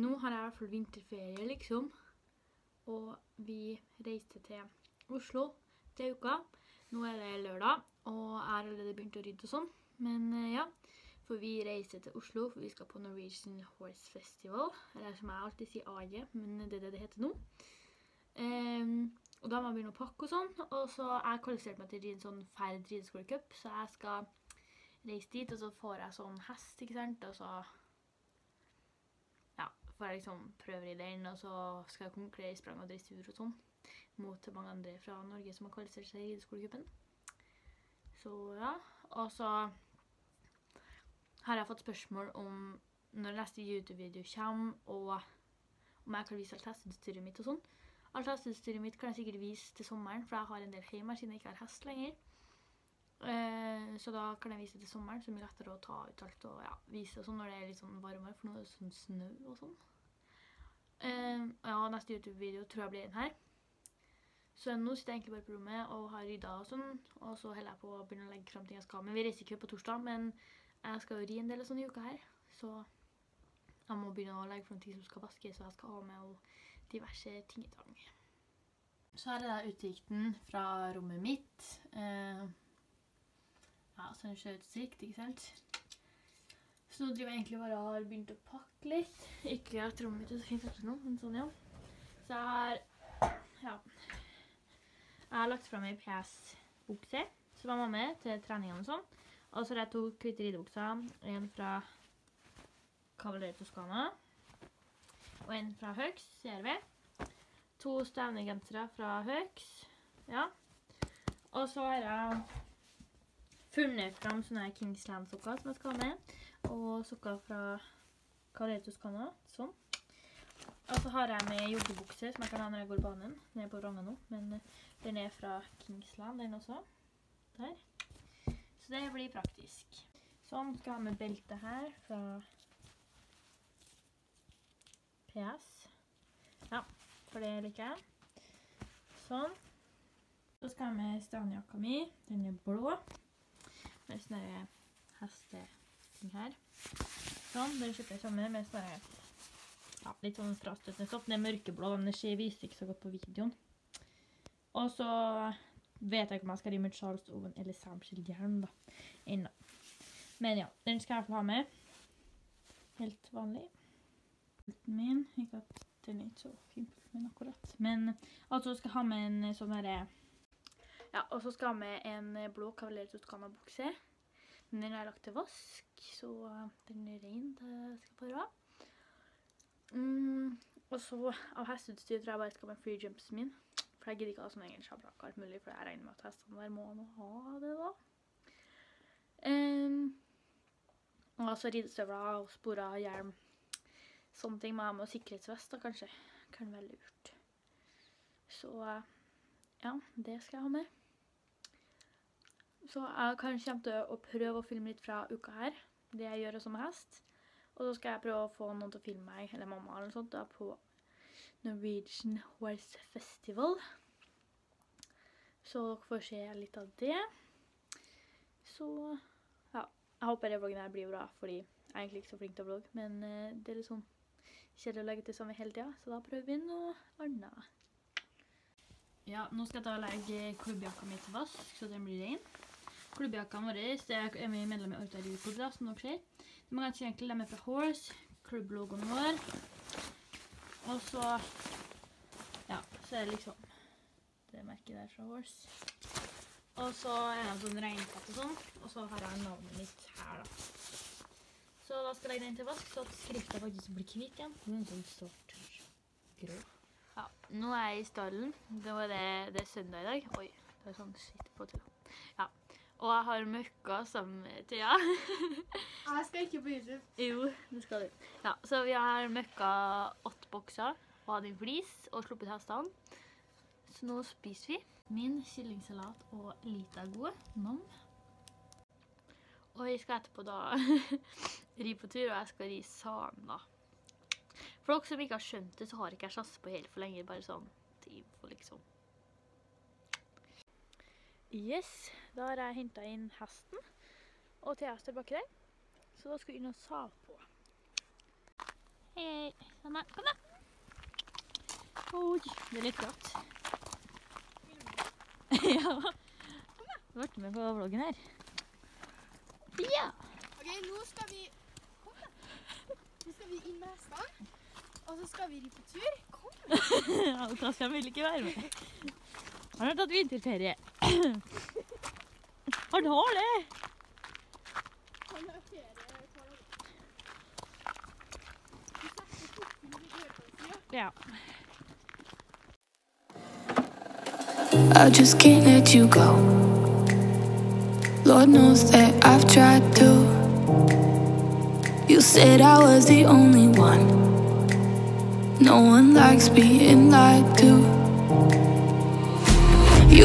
nå har jeg i hvert fall vinterferie, liksom. Og vi reiste til Oslo til uka. Nå er det lørdag, og jeg har allerede begynt å rydde og sånn. Men eh, ja, for vi reiser til Oslo, for vi skal på Norwegian Horse Festival. Eller som jeg alltid sier AG, men det er det det heter nå. Um, og da må jeg begynne å pakke og sånn. Og så jeg kvalifiserte meg til en sånn Ferd rideskolecup, så jeg skal reise dit, og så får jeg sånn hest, ikke sant, og så får jeg liksom prøver i den, og så skal jeg konkurrere i sprang og dressur og sånn mot mange andre fra Norge som har kvalifisert seg i rideskolecupen. Så ja, og så har jeg fått spørsmål om når neste YouTube-video kommer, og om jeg kan vise alt hesteutstyret mitt og sånn. Alt hesteutstyret mitt kan jeg sikkert vise til sommeren, for jeg har en del hjemme siden jeg ikke har hest lenger. Eh, så da kan jeg vise til sommeren, så det blir lettere å ta ut alt og ja, vise og sånn når det er litt sånn varmere, for nå er det sånn snø og sånn. Eh, ja, neste YouTube-video tror jeg blir den her. Så nå sitter jeg egentlig bare på rommet og har rydda og sånn, og så holder jeg på å begynne å legge frem ting jeg skal. Men vi reiser ikke på torsdag, men jeg skal jo ri en del av sånn i uka her, så jeg må begynne å legge frem ting som skal vaskes, så jeg skal ha med og diverse ting i tang. Så her er da utsikten fra rommet mitt. Eh, ja, sånn ser utsikt, ikke sant? Så nå driver jeg egentlig bare og har begynt å pakke litt. Ikke at rommet mitt er så fint akkurat nå, men sånn, ja. Så jeg har, ja. Jeg har lagt frem en PS-bukse, som var med til treningene og sånn. Og så har jeg to kvitte ridebukser, en fra Cavalier Toscana, og en fra Høgs, CRV. To stevnegensere fra Høgs, ja. Og så har jeg funnet fram sånne Kingsland-sokker som jeg skal ha med, og sokker fra Cavalier Canada. sånn. Og så har jeg med joggebukse som jeg kan ha når jeg går banen. Er på vranga nå, men eh, den er fra Kingsland, den også. Der. Så det blir praktisk. Sånn skal jeg ha med belte her fra PS. Ja, for det liker jeg. Sånn. Så skal jeg med strandjakka mi. Den er blå. Med sånne hesteting her. Sånn, den kjøper jeg sammen med sånne ja, litt sånn frastøtende stoff. Den er mørkeblå, men det skjer- viser ikke så godt på videoen. Og så vet jeg ikke om jeg skal ri med Charles Owen eller Sam Jern da, ennå. Men ja, den skal jeg i hvert fall ha med. Helt vanlig. Pulten min, ikke at den er ikke så fin min akkurat. Men altså skal jeg ha med en sånn herre Ja, og så skal jeg ha med en blå Cavalier Toscana bukse. Den er lagt til vask, så den er ren. Det skal bare være. Mm, og så av hesteutstyr tror jeg bare skal ha med free jumpsen min. For jeg gidder ikke ha sånn egen sjablakk og alt mulig, for jeg regner med at hestene der må nå ha det da. Um, og så ridestøvler og sporer, hjelm. Sånne ting må jeg ha med, og sikkerhetsvest da, kanskje. Kan være lurt. Så ja, det skal jeg ha med. Så jeg kanskje kommer til å prøve å filme litt fra uka her, det jeg gjør som hest. Og så skal jeg prøve å få noen til å filme meg, eller mamma eller noe sånt, da, på Norwegian Horse Festival. Så dere får se litt av det. Så ja, jeg håper denne vloggen her blir bra, fordi jeg er egentlig ikke så flink til å vlogge, men eh, det er litt sånn kjedelig å legge til samme hele tida, så da prøver vi noe annet. Ja, nå skal jeg da legge klubbjakka mi til vask, så den blir ren. Klubbjakka våre. det er vi medlem i Orta da, som dere ser. De er ganske enkle, de er fra Horse, klubblogoen vår. Og så, ja, så er det liksom det merket der fra Horse. Og så er det sånn regnkatt og sånn, og så har jeg navnet mitt her da. Så da skal jeg legge den til vask, så at skriften faktisk blir kvitt igjen. Den er sånn svart grå. Ja, nå er jeg i stallen. Det, var det, det er søndag i dag. Oi, det er sånn skitt på til. Ja, Og jeg har møkka sammen med Thea. Jeg skal ikke på YouTube. jo, det skal du. Ja, så vi har møkka åtte bokser og hadde en flis og sluppet hestene. Så nå spiser vi min kyllingsalat og lita gode Nom. Og vi skal etterpå da ri på tur, og jeg skal ri sana. For dere som ikke har skjønt det, så har ikke jeg sjasse på helt for lenge. Bare sånn til info, liksom. Yes, da har jeg henta inn hesten. Og Thea står baki der. Så da skal vi inn og sa på. Hei. Sånn. Kom da. Oi, det er litt glatt. ja. Kom da. Du ble med på vloggen her. Ja. Ok, nå skal vi Kom da. Nå skal vi inn med hestene. Og så skal vi ri på tur. Kom. ja Kaspian vil ikke være med. Han har tatt vinterferie. Han har det. Ja. I just can't let you go. Lord knows that I've tried to. You said I was the only one. No one likes being lied to.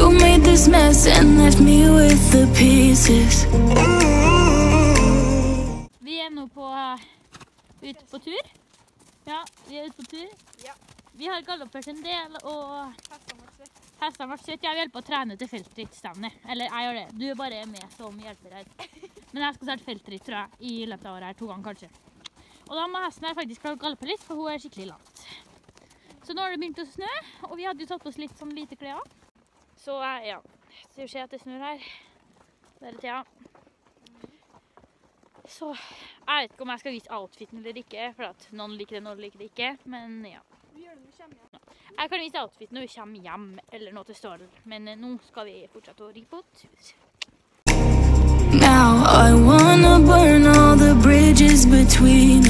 You made this mess and left me with the pieces. Vi er nå på ute på tur. Ja, vi er ute på tur. Ja. Vi har galoppert en del, og Hestene ble søte. Jeg hjelper hjelpe å trene til feltrittstevne. Eller jeg gjør det. Du er bare med som hjelper her. Men jeg skal starte feltritt, tror jeg, i løpet av året her. To ganger, kanskje. Og da må hesten her faktisk klare å galoppe litt, for hun er skikkelig lat. Så nå har det begynt å snø, og vi hadde jo tatt på oss litt sånn lite klær. Så eh, ja, så ser at det snur her. hele Thea. Så jeg vet ikke om jeg skal vise outfiten eller ikke, for at noen liker det, noen liker det ikke. Men ja. Vi gjør det når vi kommer hjem. Jeg kan vise outfiten når vi kommer hjem eller noe til Stålen. men eh, nå skal vi fortsette å ri på tur. Now I wanna burn all the bridges between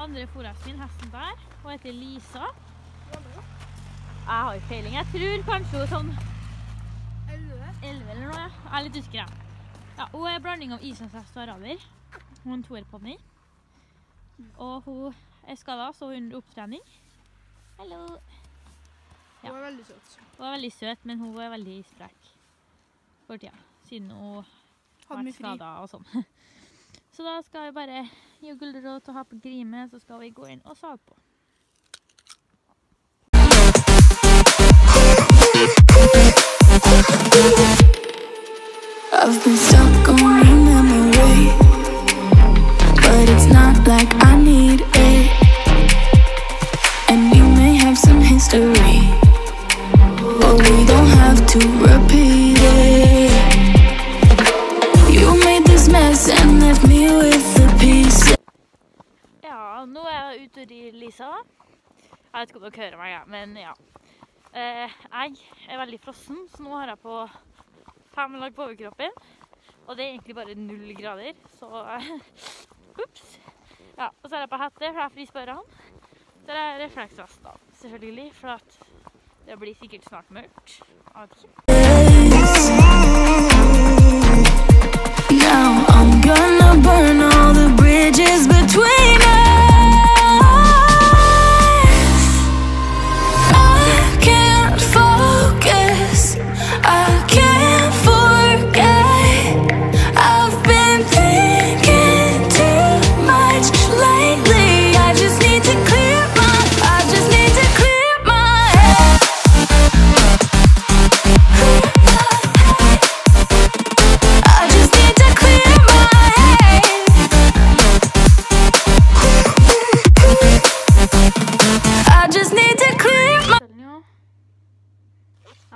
andre forresten min, hesten der, hun heter Lisa. Jeg har peiling. Jeg tror kanskje hun er sånn Elleve. 11 eller noe. Jeg er litt usikker. jeg. Ja, hun er en blanding av islandshest og araber. Hun er en toerponni. Og hun er skada, så hun er under opptrening. Hallo. Ja. Hun er veldig søt. Hun er veldig søt, men hun er veldig sprek for tida. Siden hun har vært skada og sånn. Så da skal vi bare gi gulrot og ha på så skal vi gå inn og sage på. I've been stuck on your memory, but it's not like I need it. And we may have some history, but we don't have to repeat nå er jeg ute i Lisa. Jeg vet ikke om dere hører meg, men ja. Eh, jeg er veldig frossen, så nå har jeg på fem lag på overkroppen. Og det er egentlig bare null grader, så Ups. Ja, og så er jeg på hette, for jeg fryser på ørene. Så er jeg refleksvest, da, selvfølgelig, for det blir sikkert snart mørkt. Jeg vet ikke. Now I'm gonna burn all the bridges between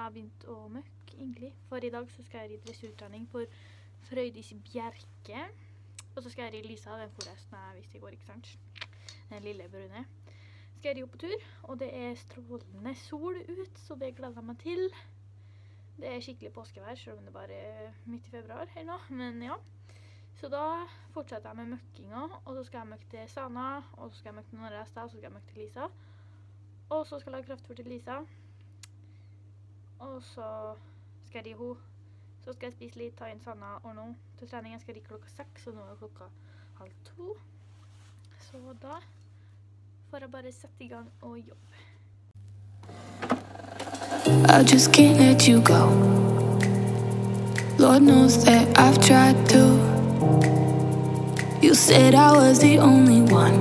har begynt å møkke, egentlig. For i dag så skal jeg ri dressurtrening for Frøydis Bjerke. Og så skal jeg ri Lisa, den forresten jeg viste i går, ikke sant? Den lille brune. Skal jeg ri opp på tur, og det er strålende sol ut, så det gleder jeg meg til. Det er skikkelig påskevær, selv om det bare er midt i februar her nå, men ja. Så da fortsetter jeg med møkkinga, og så skal jeg møkke til Sana, og så skal jeg møkke til noen og så skal jeg møkke til Lisa. Og så skal jeg lage kraftfôr til Lisa. Og så skal jeg ri. Så skal jeg spise litt, ta inn Sanna og nå til trening. Jeg ri klokka seks, og nå er klokka halv to. Så da får jeg bare sette i gang og jobbe. I just can't let you go. Lord knows that I've tried to. You said I was the only one.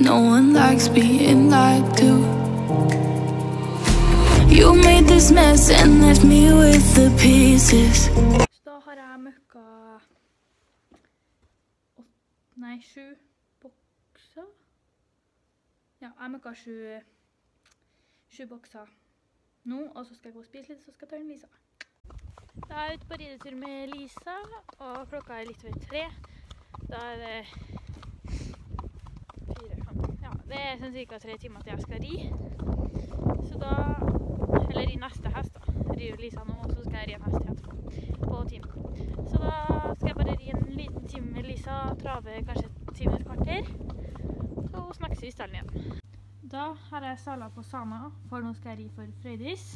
No one likes being lied to. This and left me with the pieces. Da har jeg møkka Nei, sju bokser. Ja, jeg møkka sju, sju bokser nå, og så skal jeg gå og spise litt, så skal jeg ta en Lisa. Da er jeg ute på ridetur med Lisa, og klokka er litt over tre. Da er det fire, fem, ja, det er sånn cirka tre timer til jeg skal ri. Så da, eller ri neste rir Lisa nå, og så skal jeg ri en hest etterpå på timen. Så da skal jeg bare ri en liten time med Lisa, trave kanskje et time et kvarter. Så snakkes vi i stallen igjen. Da har jeg sala på Sana, for nå skal jeg ri for Frøydis.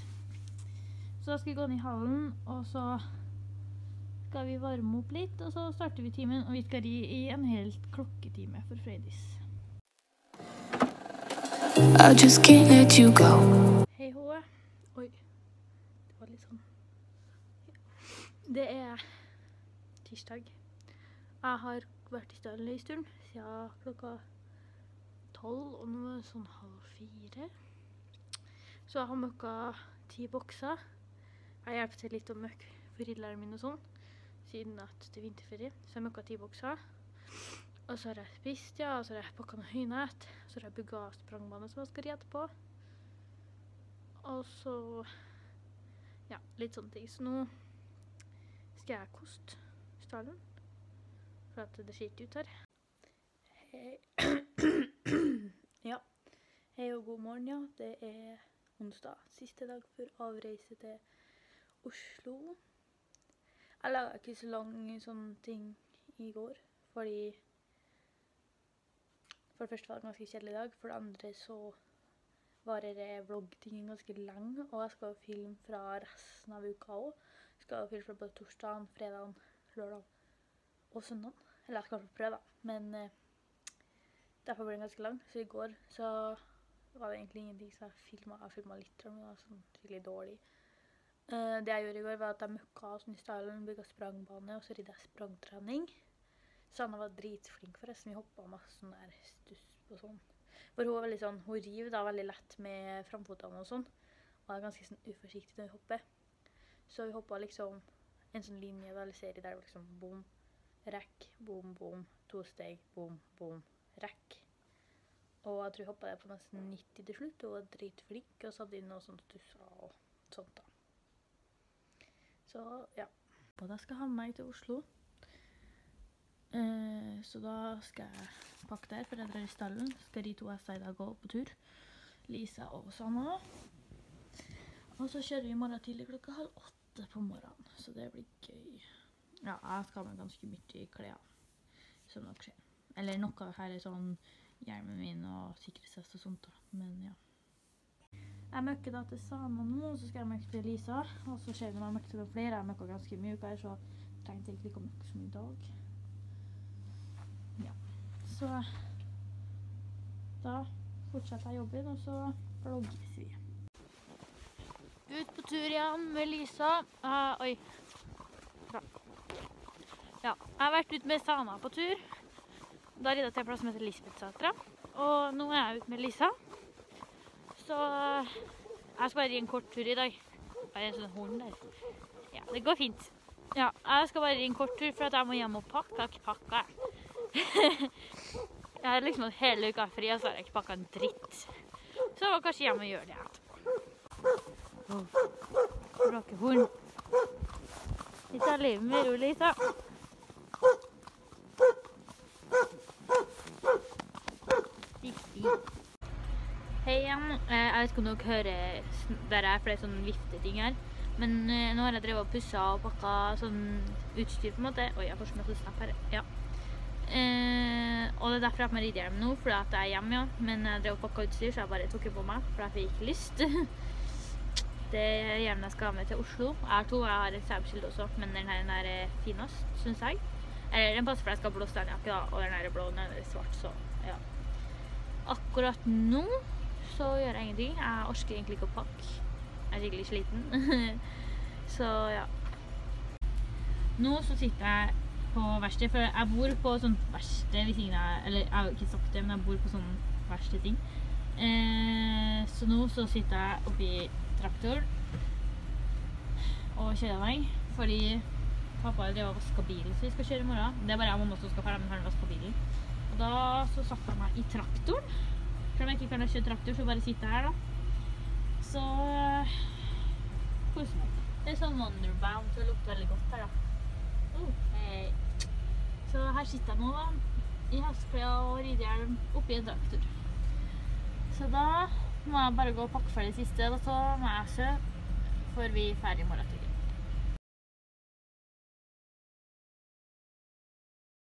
Så da skal vi gå ned i hallen, og så skal vi varme opp litt, og så starter vi timen, og vi skal ri i en helt klokketime for Frøydis. I just can't let you go. Hei Hoa. Oi, var litt sånn. Det er tirsdag. Jeg har vært i stallen en stund, siden klokka tolv, og nå er det sånn halv fire. Så jeg har møkka ti bokser. Jeg hjelper til litt å møkke for riddleren min og sånn, siden at det er vinterferie. Så jeg møkka ti bokser. Og så har jeg spist, ja, og så har jeg pakka noe høynett. Så har jeg bygga sprangbane som jeg skal ri etterpå. Og så Ja, litt sånne ting. Så nå skal jeg koste stallen. For at det skiter ut her. Hei. ja. Hei og god morgen, ja. Det er onsdag. Siste dag før avreise til Oslo. Jeg laga ikke så lang sånn ting i går, fordi For det første var det en ganske kjedelig dag. For det andre så varer vloggtingen ganske lang, og jeg skal jo filme fra resten av uka òg. Skal jo filme fra både torsdagen, fredagen, lørdagen og søndagen. Eller jeg skal få prøve, da. Men eh, derfor ble den ganske lang. Så i går så var det egentlig ingenting som jeg filma. Jeg filma litt, men det var sånn skikkelig dårlig. Eh, det jeg gjorde i går, var at jeg møkka sånn i stylen, bygga sprangbane, og så ridde jeg sprangtrening. Sanna var dritflink, forresten. Vi hoppa masse sånn der stuss på sånn. For hun er veldig sånn, hun river da veldig lett med framfotene og sånn. Og er ganske sånn uforsiktig når hun hopper. Så vi hoppa liksom en sånn linje eller serie der det var liksom bom, rekk, bom, bom, to steg, bom, bom, rekk. Og jeg tror jeg hoppa på nesten 90 til slutt. Hun var dritflink og satte inn noe sånt stusser og sånt da. Så ja. Og da skal jeg ha med meg til Oslo. Eh, så da skal jeg pakke der, for jeg drar i stallen. Skal de to jeg i dag gå på tur. Lisa og Sanna. Og så kjører vi i morgen tidlig klokka halv åtte på morgenen. Så det blir gøy. Ja, jeg skal ha med ganske mye klær, som dere ser. Eller noe her er sånn hjelmen min og sikkerhetsvest og sånt, da. Men ja. Jeg møkker da til Sana nå, så skal jeg møkke til Lisa. Og så ser vi når jeg møkker til flere. Jeg møkker ganske mye her, så jeg trengte egentlig ikke å møkke så mye i dag. Så da fortsetter jeg jobben, og så vlogges vi. Ut på tur igjen med Lisa. Uh, oi. Ja, jeg har vært ute med Sana på tur. Da ridde jeg en plass som heter Lisbethsatra. Og nå er jeg ute med Lisa. Så jeg skal bare ri en kort tur i dag. Bare en sånn horn der? Ja, det går fint. Ja, jeg skal bare ri en kort tur for jeg må hjem og pakke. Jeg har ikke pakka, jeg. jeg har liksom hatt hele uka fri, og så har jeg ikke pakka en dritt. Så det må kanskje hjemme og gjøre det etterpå. Bråkehorn. Vi tar livet med ro, Lisa. Hei igjen. Eh, Jeg vet ikke om dere hører der er, for det er sånn vifteting her. Men eh, nå har jeg drevet og pussa og pakka sånn utstyr, på en måte. Oi, jeg får så mye snap her. Ja. Eh, og det er derfor jeg har på meg nå, fordi at jeg er hjemme, ja. Men jeg drev og pakka utstyr, så jeg bare tok det på meg, for jeg fikk lyst. det er jeg skal ha med til Oslo. Jeg har to, jeg har et sæbskilt også, men den her er finest, syns jeg. Eller den passer for jeg skal ha blå steinjakke, da, og den her er blå, den er svart, så ja. Akkurat nå så gjør jeg ingenting. Jeg orker egentlig ikke å pakke. Jeg er skikkelig sliten. så ja. Nå så sitter jeg på verksted, for jeg bor på sånn verksted ved siden av Eller jeg har ikke sagt det, men jeg bor på sånn verkstedting. Eh, så nå så sitter jeg oppi traktoren og kjører meg, fordi pappa drev og vaska bilen så vi skal kjøre i morgen. Det er bare jeg og mamma som skal ferdig, har vaska bilen. Og da så satte jeg meg i traktoren. Selv om jeg ikke kan kjøre traktor, så bare sitter jeg her, da. Så koser meg. Det er sånn Wonderbound, det lukter veldig godt her, da. Oh, hei. Så her sitter jeg nå. I hestklær og ridehjelm oppi en traktor. Så da må jeg bare gå og pakke ferdig det siste, og så må jeg sø før vi er ferdig i morgen.